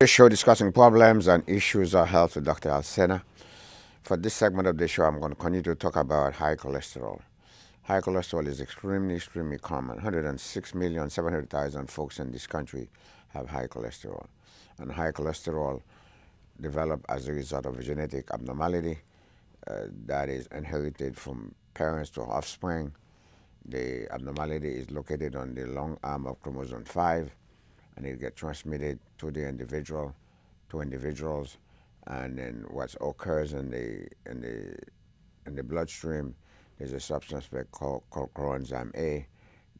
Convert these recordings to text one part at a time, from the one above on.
The show discussing problems and issues of health with Dr. Alcena. For this segment of the show, I'm going to continue to talk about high cholesterol. High cholesterol is extremely, extremely common. 106,700,000 folks in this country have high cholesterol. And high cholesterol develop as a result of a genetic abnormality uh, that is inherited from parents to offspring. The abnormality is located on the long arm of chromosome 5 and it gets transmitted to the individual, to individuals, and then what occurs in the in the in the bloodstream is a substance called, called coenzyme A.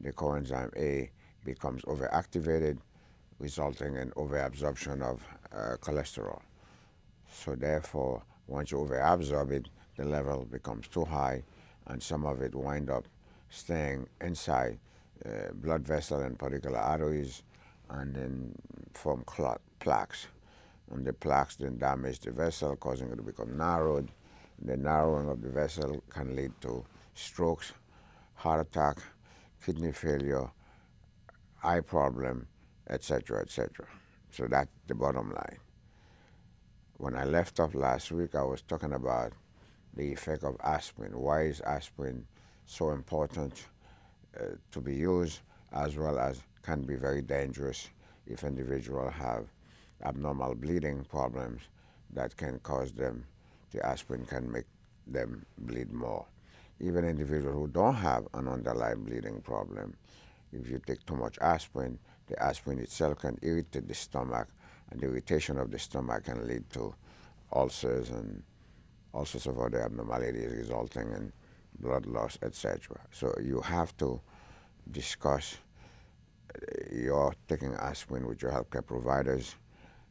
The coenzyme A becomes overactivated, resulting in overabsorption of uh, cholesterol. So therefore, once you overabsorb it, the level becomes too high, and some of it wind up staying inside uh, blood vessel and particular arteries, and then form clot plaques. And the plaques then damage the vessel, causing it to become narrowed. The narrowing of the vessel can lead to strokes, heart attack, kidney failure, eye problem, etc., etc. So that's the bottom line. When I left off last week, I was talking about the effect of aspirin. Why is aspirin so important uh, to be used, as well as can be very dangerous if individuals have abnormal bleeding problems that can cause them, the aspirin can make them bleed more. Even individuals who don't have an underlying bleeding problem, if you take too much aspirin, the aspirin itself can irritate the stomach, and the irritation of the stomach can lead to ulcers and all sorts of other abnormalities resulting in blood loss, etc. So you have to discuss uh, your taking aspirin with your healthcare providers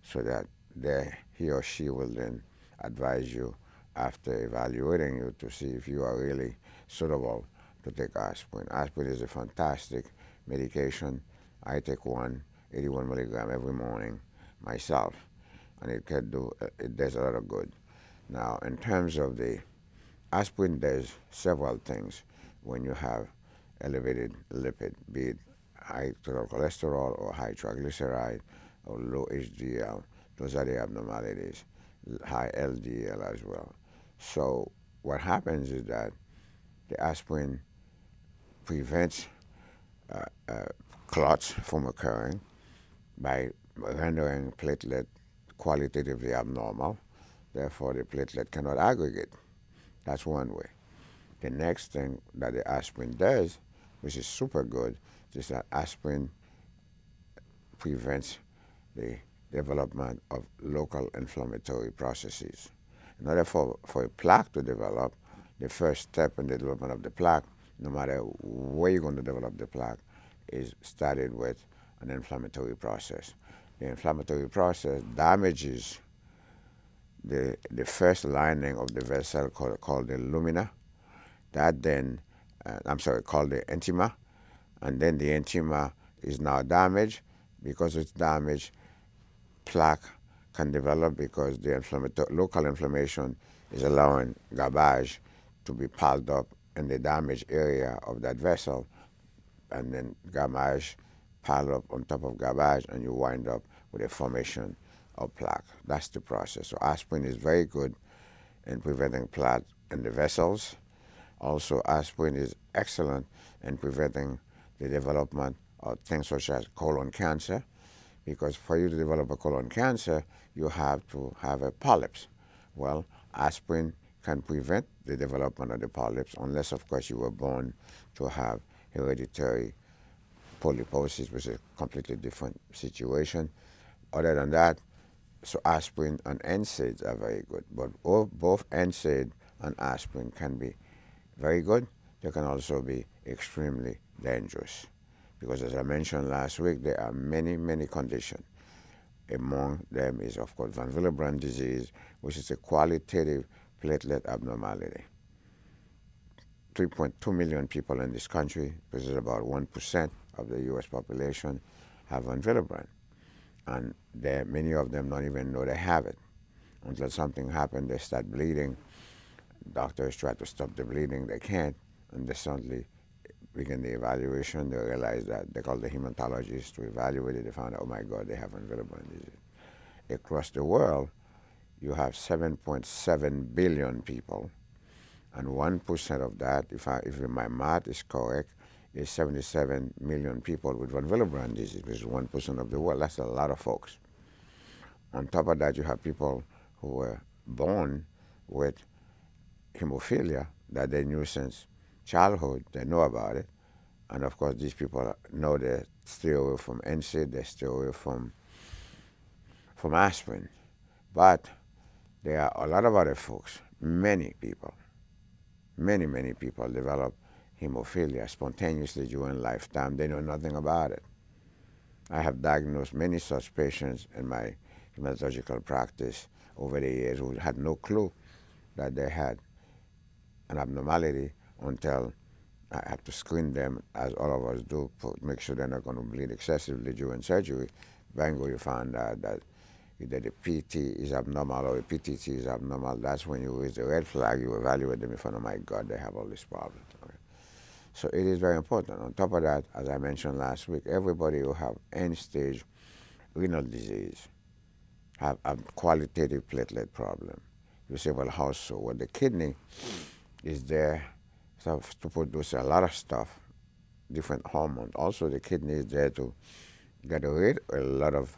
so that they, he or she will then advise you after evaluating you to see if you are really suitable to take aspirin. Aspirin is a fantastic medication. I take one, 81 milligram every morning myself, and it can do, uh, it does a lot of good. Now, in terms of the aspirin, does several things when you have elevated lipid, be it high total cholesterol or high triglyceride or low HDL. Those are the abnormalities, high LDL as well. So what happens is that the aspirin prevents uh, uh, clots from occurring by rendering platelet qualitatively abnormal. Therefore, the platelet cannot aggregate. That's one way. The next thing that the aspirin does, which is super good, is that aspirin prevents the development of local inflammatory processes. In order for, for a plaque to develop, the first step in the development of the plaque, no matter where you're going to develop the plaque, is started with an inflammatory process. The inflammatory process damages the, the first lining of the vessel called, called the lumina. That then, uh, I'm sorry, called the intima. And then the intima is now damaged. Because it's damaged, plaque can develop because the local inflammation is allowing garbage to be piled up in the damaged area of that vessel. And then garbage piled up on top of garbage, and you wind up with a formation of plaque. That's the process. So aspirin is very good in preventing plaque in the vessels. Also, aspirin is excellent in preventing the development of things such as colon cancer, because for you to develop a colon cancer, you have to have a polyps. Well, aspirin can prevent the development of the polyps, unless, of course, you were born to have hereditary polyposis, which is a completely different situation. Other than that, so aspirin and NSAIDs are very good, but both NSAID and aspirin can be very good. They can also be extremely dangerous because as I mentioned last week, there are many, many conditions. Among them is, of course, von Willebrand disease, which is a qualitative platelet abnormality. 3.2 million people in this country, which is about 1% of the U.S. population, have von Willebrand and many of them don't even know they have it. Until something happens, they start bleeding. Doctors try to stop the bleeding, they can't, and they suddenly begin the evaluation. They realize that they call the hematologist to evaluate it. They found oh my God, they have Willebrand disease. across the world, you have 7.7 billion people, and 1% of that, if, I, if my math is correct, is 77 million people with von Willebrand disease, which is 1% of the world. That's a lot of folks. On top of that, you have people who were born with hemophilia that they knew since childhood, they know about it. And of course, these people know they stay away from NSAID, they stay away from, from aspirin. But there are a lot of other folks, many people, many, many people develop hemophilia spontaneously during lifetime. They know nothing about it. I have diagnosed many such patients in my hematological practice over the years who had no clue that they had an abnormality until I have to screen them, as all of us do, to make sure they're not going to bleed excessively during surgery. Bango, you find out that either the PT is abnormal or the PTT is abnormal. That's when you raise the red flag, you evaluate them in front of, my God, they have all these problems. Okay? So it is very important. On top of that, as I mentioned last week, everybody who have end-stage renal disease have a qualitative platelet problem. You say, well, how so? Well, the kidney is there to produce a lot of stuff, different hormones. Also, the kidney is there to get rid of a lot of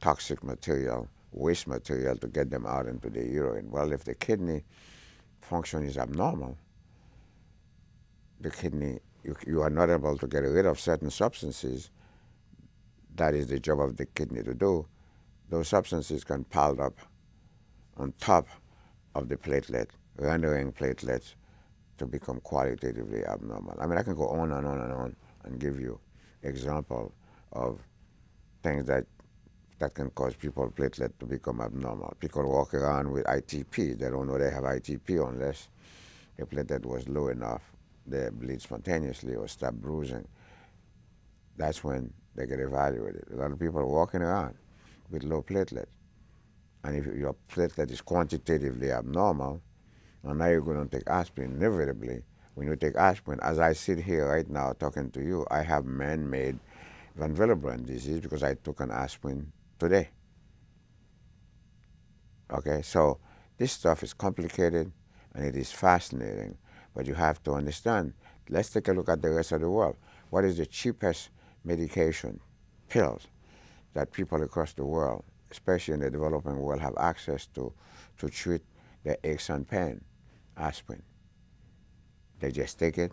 toxic material, waste material, to get them out into the urine. Well, if the kidney function is abnormal, the kidney, you, you are not able to get rid of certain substances. That is the job of the kidney to do. Those substances can pile up on top of the platelet, rendering platelets to become qualitatively abnormal. I mean, I can go on and on and on and give you example of things that that can cause people platelet to become abnormal. People walk around with ITP. They don't know they have ITP unless the platelet was low enough. They bleed spontaneously or stop bruising. That's when they get evaluated. A lot of people are walking around with low platelet. And if your platelet is quantitatively abnormal, and now you're going to take aspirin. Inevitably, when you take aspirin, as I sit here right now talking to you, I have man-made von Willebrand disease because I took an aspirin today. Okay, so this stuff is complicated and it is fascinating, but you have to understand. Let's take a look at the rest of the world. What is the cheapest medication, pills, that people across the world, especially in the developing world, have access to to treat their aches and pain? Aspirin. They just take it.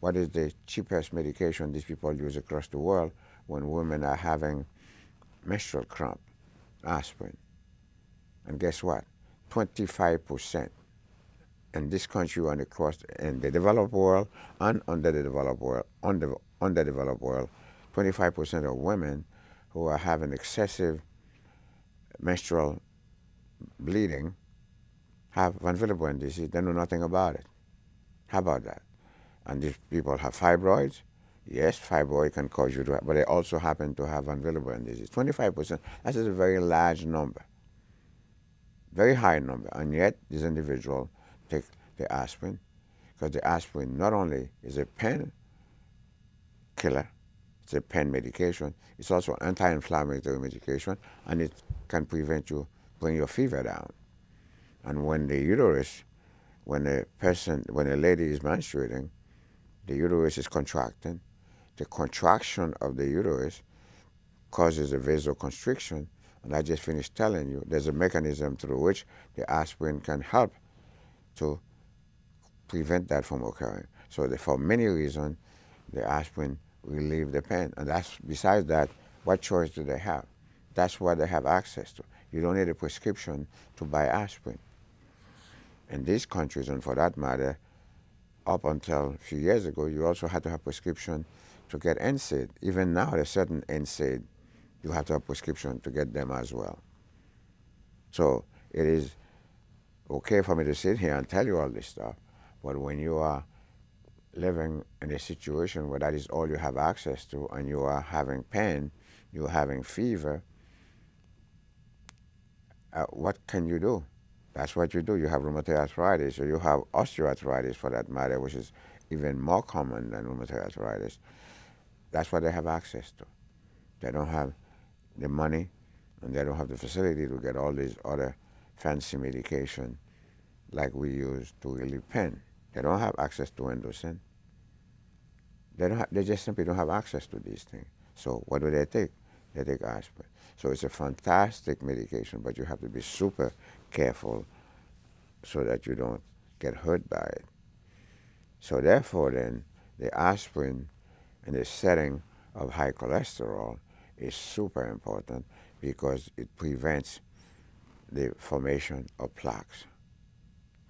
What is the cheapest medication these people use across the world when women are having menstrual cramp? Aspirin. And guess what? 25% in this country and across in the developed world and under the developed world, under, underdeveloped world, 25% of women who are having excessive menstrual bleeding have von Willebrand disease, they know nothing about it. How about that? And these people have fibroids. Yes, fibroid can cause you to, but they also happen to have von Willebrand disease. 25%, that is a very large number. Very high number. And yet, these individuals take the aspirin because the aspirin not only is a pain killer, it's a pain medication, it's also anti-inflammatory medication, and it can prevent you, bring your fever down. And when the uterus, when a person, when a lady is menstruating, the uterus is contracting. The contraction of the uterus causes a vasoconstriction. And I just finished telling you there's a mechanism through which the aspirin can help to prevent that from occurring. So the, for many reasons, the aspirin relieve the pain. And that's besides that, what choice do they have? That's what they have access to. You don't need a prescription to buy aspirin in these countries, and for that matter, up until a few years ago, you also had to have prescription to get NSAID. Even now, there's certain NSAID, you have to have prescription to get them as well. So it is okay for me to sit here and tell you all this stuff, but when you are living in a situation where that is all you have access to and you are having pain, you're having fever, uh, what can you do? That's what you do. You have rheumatoid arthritis, or you have osteoarthritis for that matter, which is even more common than rheumatoid arthritis. That's what they have access to. They don't have the money and they don't have the facility to get all these other fancy medication like we use to relieve pain. They don't have access to Indocin. They, don't they just simply don't have access to these things. So what do they take? They take aspirin. So it's a fantastic medication, but you have to be super careful so that you don't get hurt by it. So therefore then, the aspirin in the setting of high cholesterol is super important because it prevents the formation of plaques.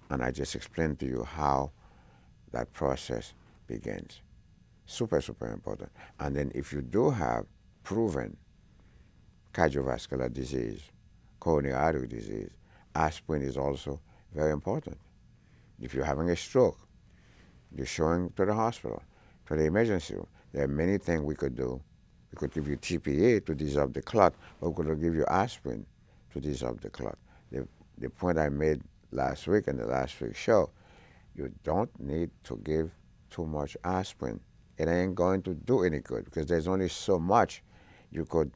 And I just explained to you how that process begins. Super, super important. And then if you do have proven cardiovascular disease, coronary artery disease, aspirin is also very important. If you're having a stroke, you're showing to the hospital, to the emergency room. There are many things we could do. We could give you TPA to dissolve the clot, or we could give you aspirin to dissolve the clot. The, the point I made last week in the last week's show, you don't need to give too much aspirin. It ain't going to do any good because there's only so much you could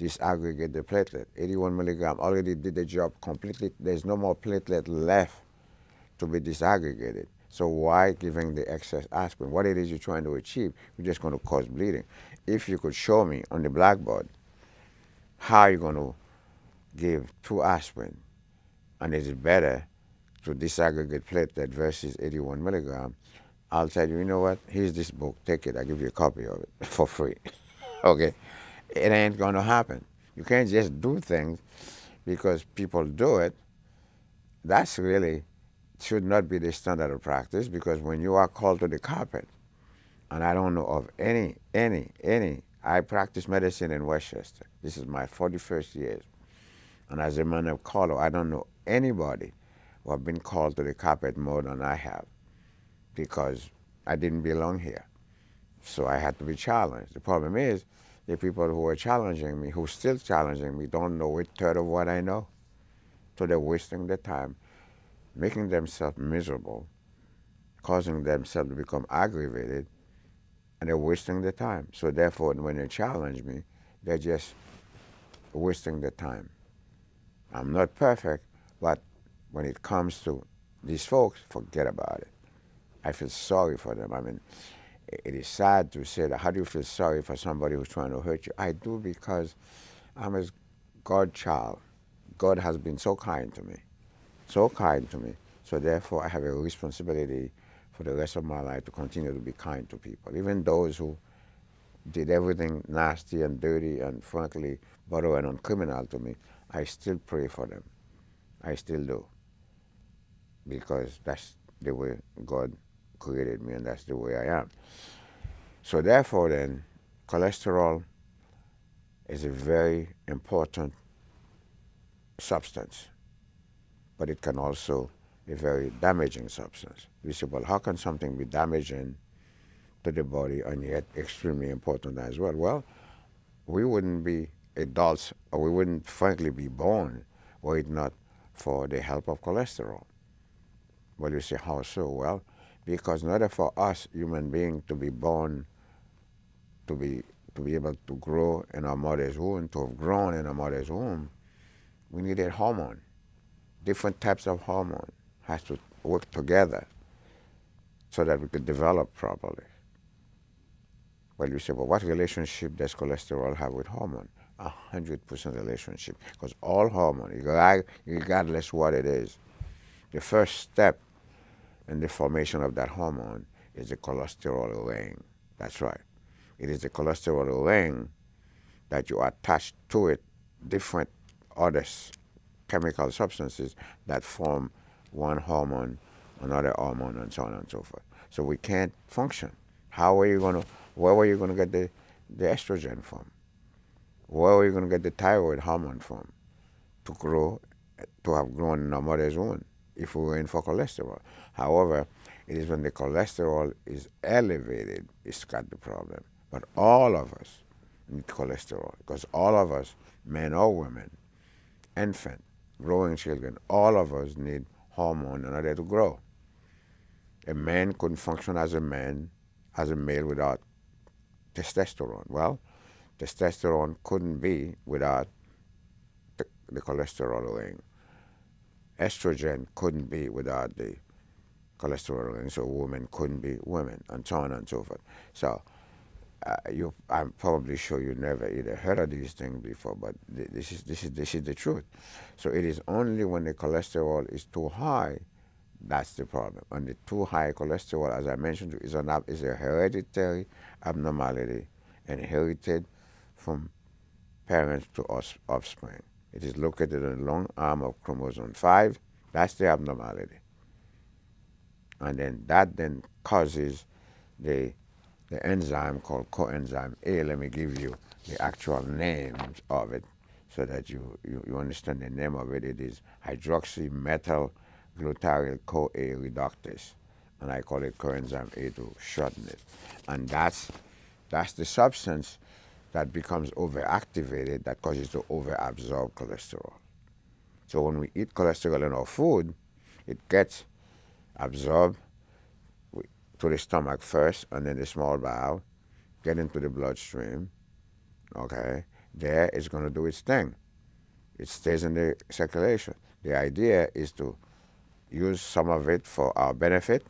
disaggregate the platelet. 81 milligram already did the job completely. There's no more platelet left to be disaggregated. So why giving the excess aspirin? What it is you're trying to achieve, you're just going to cause bleeding. If you could show me on the blackboard how you're going to give two aspirin, and is it better to disaggregate platelet versus 81 milligram, I'll tell you, you know what? Here's this book. Take it. I'll give you a copy of it for free. okay? It ain't going to happen. You can't just do things because people do it. That's really should not be the standard of practice because when you are called to the carpet, and I don't know of any, any, any, I practice medicine in Westchester. This is my 41st year. And as a man of color, I don't know anybody who have been called to the carpet more than I have because I didn't belong here. So I had to be challenged. The problem is the people who are challenging me, who still challenging me, don't know a third of what I know. So they're wasting their time making themselves miserable, causing themselves to become aggravated, and they're wasting their time. So therefore, when they challenge me, they're just wasting their time. I'm not perfect, but when it comes to these folks, forget about it. I feel sorry for them. I mean, it is sad to say that. How do you feel sorry for somebody who's trying to hurt you? I do because I'm a God child. God has been so kind to me so kind to me. So therefore, I have a responsibility for the rest of my life to continue to be kind to people, even those who did everything nasty and dirty and frankly borderline and criminal to me. I still pray for them. I still do. Because that's the way God created me and that's the way I am. So therefore then, cholesterol is a very important substance but it can also a very damaging substance. You say, well, how can something be damaging to the body and yet extremely important as well? Well, we wouldn't be adults, or we wouldn't frankly be born were it not for the help of cholesterol. Well, you say, how so? Well, because in order for us human beings to be born, to be to be able to grow in our mother's womb, to have grown in our mother's womb, we needed hormone different types of hormone has to work together so that we could develop properly. Well, you say, well, what relationship does cholesterol have with hormone? A hundred percent relationship, because all hormone, regardless what it is, the first step in the formation of that hormone is the cholesterol ring. That's right. It is the cholesterol ring that you attach to it different others chemical substances that form one hormone, another hormone, and so on and so forth. So we can't function. How are you going to, where are you going to get the, the estrogen from? Where are you going to get the thyroid hormone from to grow, to have grown in our mother's womb if we were in for cholesterol? However, it is when the cholesterol is elevated, it's got the problem. But all of us need cholesterol because all of us, men or women, infant, growing children, all of us need hormone in order to grow. A man couldn't function as a man, as a male without testosterone. Well, testosterone couldn't be without the cholesterol ring. Estrogen couldn't be without the cholesterol and so women couldn't be women, and so on and so forth. So uh, you, I'm probably sure you never either heard of these things before, but th this is this is this is the truth. So it is only when the cholesterol is too high that's the problem. And the too high cholesterol, as I mentioned, is an is a hereditary abnormality inherited from parents to offspring. It is located in the long arm of chromosome 5. That's the abnormality. And then that then causes the the enzyme called coenzyme A. Let me give you the actual names of it so that you, you, you understand the name of it. It is hydroxymethyl glutaryl CoA reductase. And I call it coenzyme A to shorten it. And that's, that's the substance that becomes overactivated that causes to overabsorb cholesterol. So when we eat cholesterol in our food, it gets absorbed to the stomach first and then the small bowel, get into the bloodstream. Okay, there it's going to do its thing. It stays in the circulation. The idea is to use some of it for our benefit,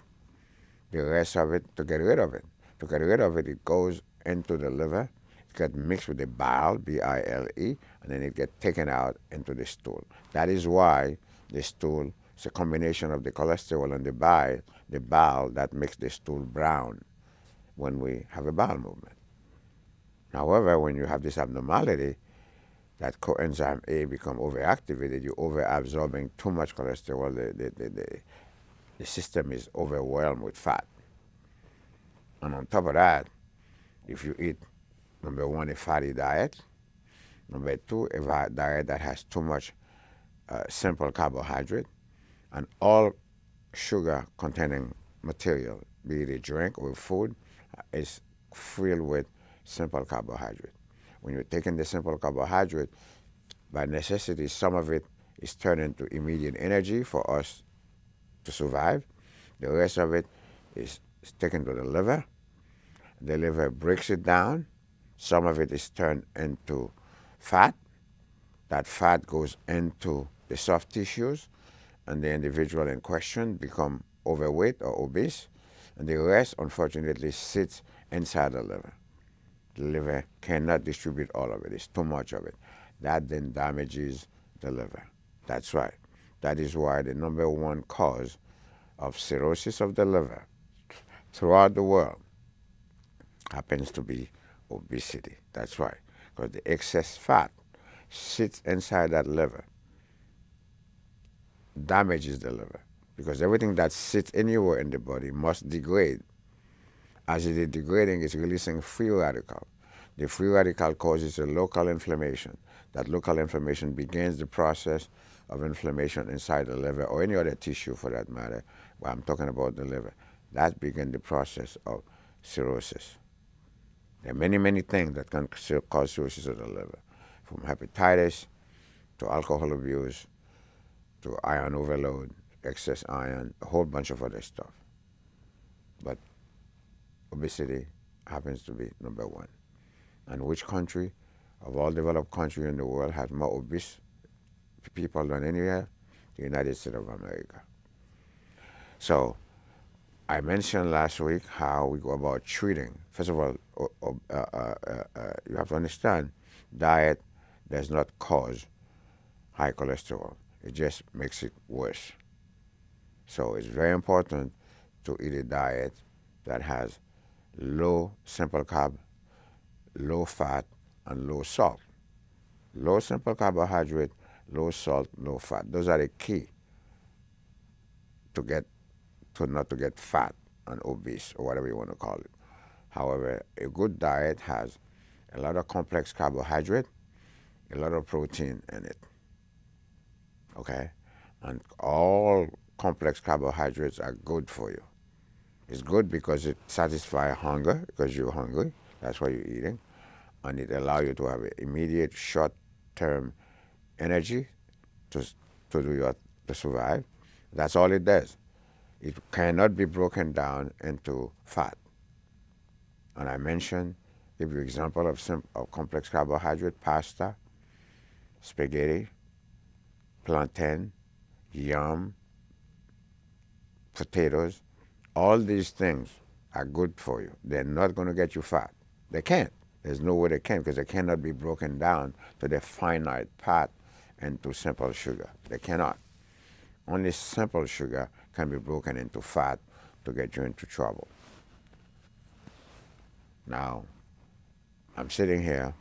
the rest of it to get rid of it. To get rid of it, it goes into the liver, it gets mixed with the bile, B-I-L-E, and then it gets taken out into the stool. That is why the stool is a combination of the cholesterol and the bile, the bile that makes the stool brown when we have a bowel movement. However, when you have this abnormality, that coenzyme A become overactivated, you're overabsorbing too much cholesterol, the, the, the, the system is overwhelmed with fat. And on top of that, if you eat, number one, a fatty diet, number two, a diet that has too much uh, simple carbohydrate, and all sugar containing material, be it a drink or food, uh, is filled with simple carbohydrate. When you're taking the simple carbohydrate, by necessity, some of it is turned into immediate energy for us to survive. The rest of it is, is taken to the liver. The liver breaks it down. Some of it is turned into fat. That fat goes into the soft tissues, and the individual in question become overweight or obese, and the rest, unfortunately, sits inside the liver the liver cannot distribute all of it. It's too much of it. That then damages the liver. That's right. That is why the number one cause of cirrhosis of the liver throughout the world happens to be obesity. That's right. Because the excess fat sits inside that liver, damages the liver. Because everything that sits anywhere in the body must degrade as it is degrading, it's releasing free radical. The free radical causes a local inflammation. That local inflammation begins the process of inflammation inside the liver or any other tissue for that matter. But I'm talking about the liver. That begins the process of cirrhosis. There are many, many things that can cause cirrhosis of the liver, from hepatitis to alcohol abuse to iron overload, excess iron, a whole bunch of other stuff. But obesity happens to be number one. And which country of all developed countries in the world has more obese people than anywhere? The United States of America. So I mentioned last week how we go about treating. First of all, uh, uh, uh, uh, you have to understand diet does not cause high cholesterol. It just makes it worse. So it's very important to eat a diet that has low simple carb, low fat, and low salt. Low simple carbohydrate, low salt, low fat. Those are the key to get to not to get fat and obese or whatever you want to call it. However, a good diet has a lot of complex carbohydrate, a lot of protein in it. Okay? And all complex carbohydrates are good for you. It's good because it satisfies hunger because you're hungry. That's why you're eating. And it allows you to have immediate short-term energy to, to do your, to survive. That's all it does. It cannot be broken down into fat. And I mentioned, give you example of, some, of complex carbohydrate, pasta, spaghetti, plantain, yam, potatoes, all these things are good for you. They're not going to get you fat. They can't. There's no way they can because they cannot be broken down to the finite part into simple sugar. They cannot. Only simple sugar can be broken into fat to get you into trouble. Now, I'm sitting here.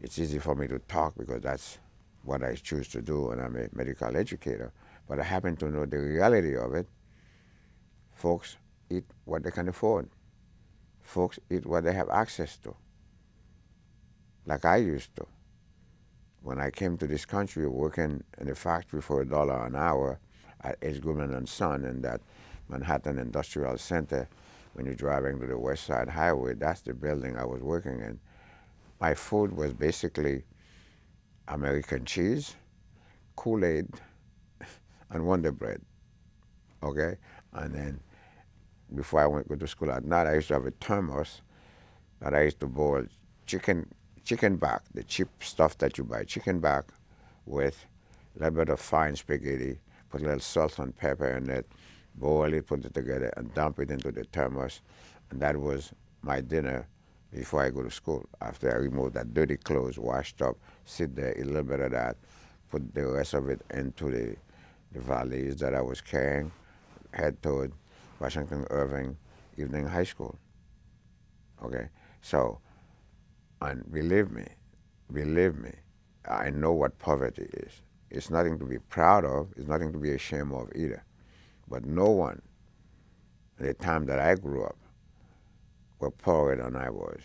It's easy for me to talk because that's what I choose to do, and I'm a medical educator. But I happen to know the reality of it. Folks eat what they can afford. Folks eat what they have access to, like I used to. When I came to this country working in a factory for a dollar an hour at H. Goodman and Son in that Manhattan Industrial Center, when you're driving to the West Side Highway, that's the building I was working in. My food was basically American cheese, Kool-Aid, and Wonder Bread. Okay? And then before I went go to school at night, I used to have a thermos that I used to boil chicken chicken back, the cheap stuff that you buy, chicken back with a little bit of fine spaghetti, put a little salt and pepper in it, boil it, put it together, and dump it into the thermos. And that was my dinner before I go to school. After I remove that dirty clothes, washed up, sit there, a little bit of that, put the rest of it into the, the valise that I was carrying, head toward Washington Irving Evening High School. Okay, so, and believe me, believe me, I know what poverty is. It's nothing to be proud of, it's nothing to be ashamed of either. But no one, at the time that I grew up, were poorer than I was.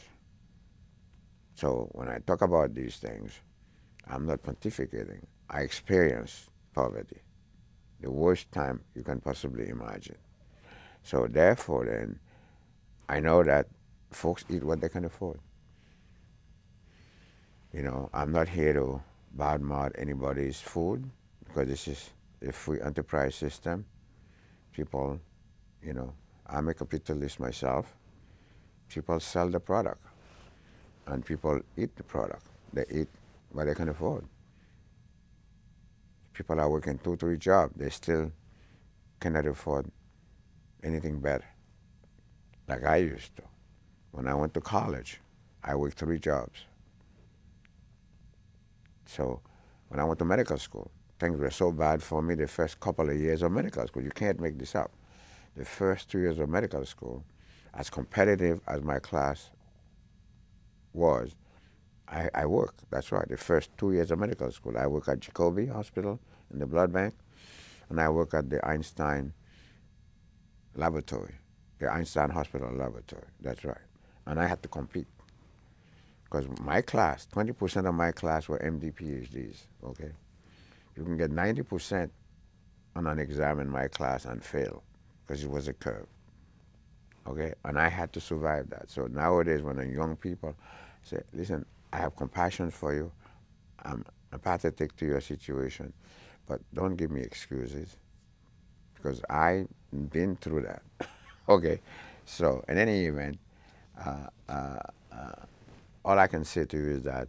So when I talk about these things, I'm not pontificating. I experienced poverty, the worst time you can possibly imagine. So therefore, then, I know that folks eat what they can afford. You know, I'm not here to badmouth anybody's food because this is a free enterprise system. People, you know, I'm a capitalist myself. People sell the product and people eat the product. They eat what they can afford. People are working two, three jobs. They still cannot afford anything better, like I used to. When I went to college, I worked three jobs. So when I went to medical school, things were so bad for me the first couple of years of medical school. You can't make this up. The first two years of medical school, as competitive as my class was, I, I worked. That's right. The first two years of medical school, I worked at Jacobi Hospital in the blood bank, and I worked at the Einstein laboratory, the Einstein Hospital laboratory. That's right. And I had to compete. Because my class, 20% of my class were MD PhDs, okay? You can get 90% on an exam in my class and fail because it was a curve, okay? And I had to survive that. So nowadays when young people say, listen, I have compassion for you, I'm empathetic to your situation, but don't give me excuses because I've been through that. okay, so in any event, uh, uh, uh, all I can say to you is that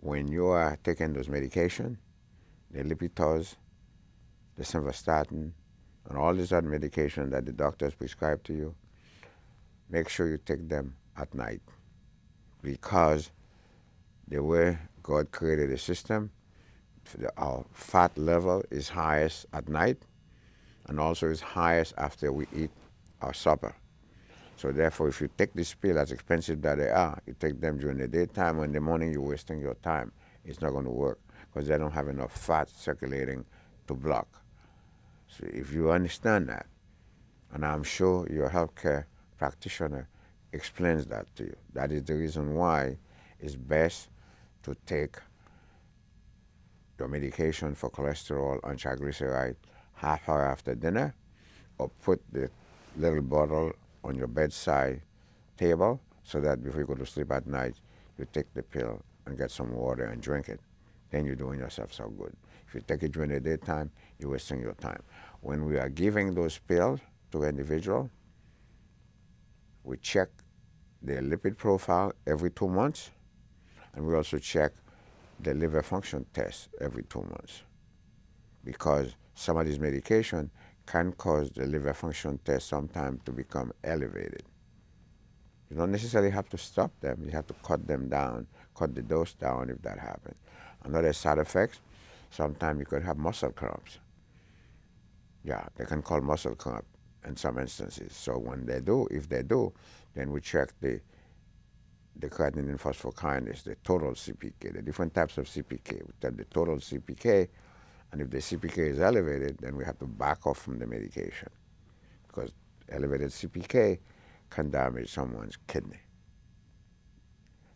when you are taking those medication, the Lipitor, the simvastatin, and all these other medications that the doctors prescribe to you, make sure you take them at night because the way God created the system, our fat level is highest at night and also is highest after we eat our supper. So therefore, if you take this pill, as expensive that they are, you take them during the daytime, or in the morning you're wasting your time. It's not going to work because they don't have enough fat circulating to block. So if you understand that, and I'm sure your healthcare practitioner explains that to you, that is the reason why it's best to take your medication for cholesterol and triglyceride half hour after dinner, or put the little bottle on your bedside table so that before you go to sleep at night, you take the pill and get some water and drink it. Then you're doing yourself so good. If you take it during the daytime, you're wasting your time. When we are giving those pills to an individual, we check their lipid profile every two months, and we also check the liver function test every two months. because some of these medication can cause the liver function test sometimes to become elevated. You don't necessarily have to stop them. You have to cut them down, cut the dose down if that happens. Another side effect, sometimes you could have muscle cramps. Yeah, they can call muscle cramp in some instances. So when they do, if they do, then we check the the creatinine phosphokinase, the total CPK, the different types of CPK. We tell the total CPK, and if the CPK is elevated, then we have to back off from the medication because elevated CPK can damage someone's kidney.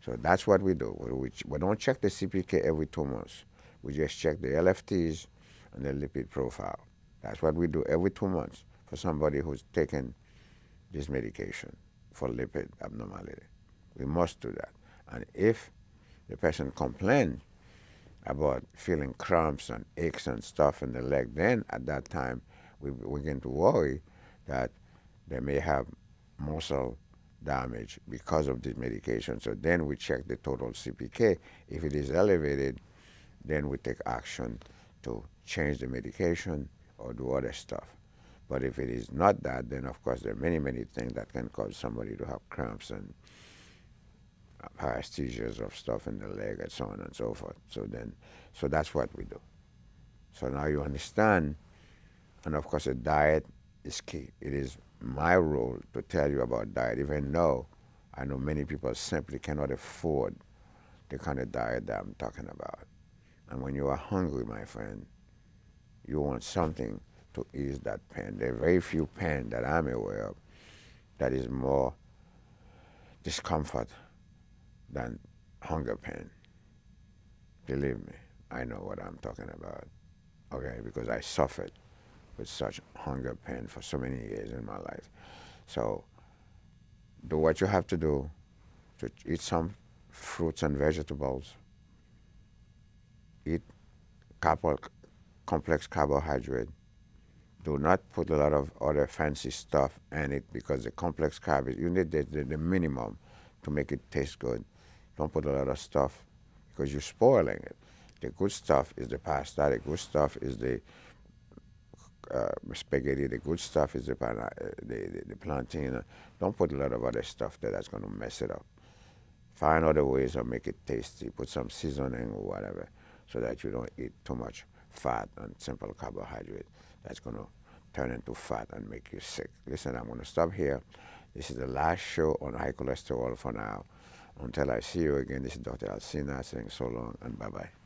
So that's what we do. We, we don't check the CPK every two months. We just check the LFTs and the lipid profile. That's what we do every two months for somebody who's taken this medication for lipid abnormality. We must do that. And if the person complains about feeling cramps and aches and stuff in the leg, then at that time we begin to worry that they may have muscle damage because of this medication. So then we check the total CPK. If it is elevated, then we take action to change the medication or do other stuff. But if it is not that, then of course there are many, many things that can cause somebody to have cramps and paresthesias of stuff in the leg and so on and so forth. So then, so that's what we do. So now you understand, and of course a diet is key. It is my role to tell you about diet, even though I know many people simply cannot afford the kind of diet that I'm talking about. And when you are hungry, my friend, you want something to ease that pain. There are very few pain that I'm aware of that is more discomfort than hunger pain. Believe me, I know what I'm talking about. Okay, because I suffered with such hunger pain for so many years in my life. So do what you have to do to eat some fruits and vegetables, eat carbo complex carbohydrate. Do not put a lot of other fancy stuff in it because the complex carb, you need the, the, the minimum to make it taste good. Don't put a lot of stuff because you're spoiling it. The good stuff is the pasta. The good stuff is the uh, spaghetti. The good stuff is the, uh, the, the, the plantain. Don't put a lot of other stuff there that's going to mess it up. Find other ways to make it tasty. Put some seasoning or whatever so that you don't eat too much fat and simple carbohydrate. That's going to turn into fat and make you sick. Listen, I'm going to stop here. This is the last show on high cholesterol for now. Until I see you again, this is Dr. Alcena saying so long and bye-bye.